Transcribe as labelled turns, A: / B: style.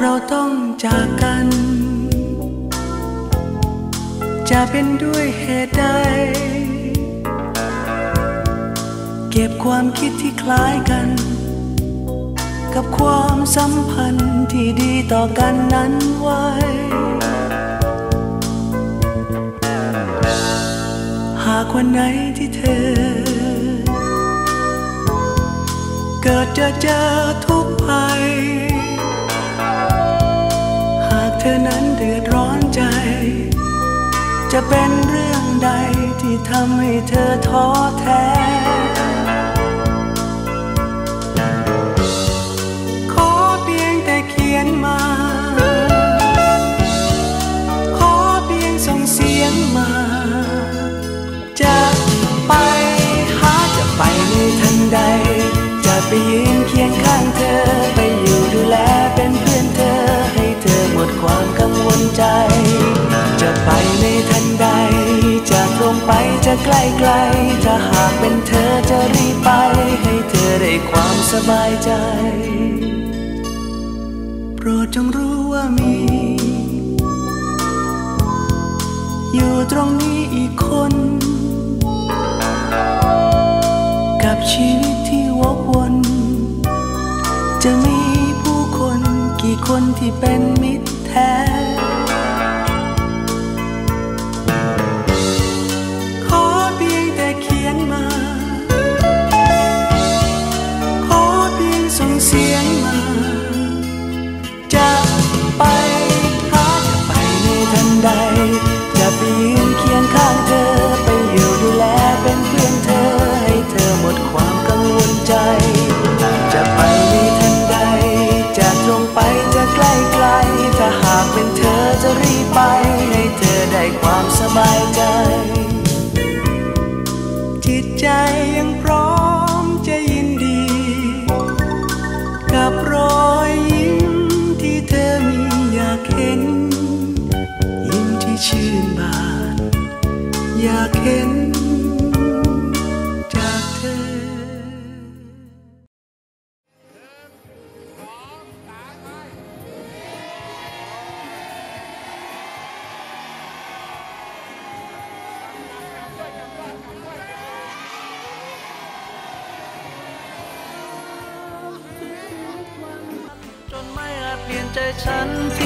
A: เราต้องจากกัน จะเป็นด้วยเหตุใด เก็บความคิดที่คล้ายกัน กับความสัมพันธ์ที่ดีต่อกันนั้นไว้ หากวันไหนที่เธอ เกิดจะเจอทุกภัย ธอนั้นเดือดร้อนใจ จะเป็นเรื่องใดที่ทำให้เธอท้อแท้ ขอเพียงแต่เขียนมา ขอเพียงส่งเสียงมา จะไปหาจะไปในทันใด จะไปยื จะใกล้ไกล ถ้าหากเป็นเธอจะรีบไป ให้เธอได้ความสบายใจ โปรดจงรู้ว่ามี อยู่ตรงนี้อีกคน กับชีวิตที่วกวน จะมีผู้คนกี่คนที่เป็นมิตรแท้ จะไปในทันใด จะตรงไปจะใกล้ไกล ถ้าหากเป็นเธอจะรีบไป ให้เธอได้ความสบายใจ จิตใจยังพร้อมจะยินดี กับรอยยิ้มที่เธอมีอยากเห็น ยิ้มที่ชื่นบาน อยากเห็น ใจฉันที่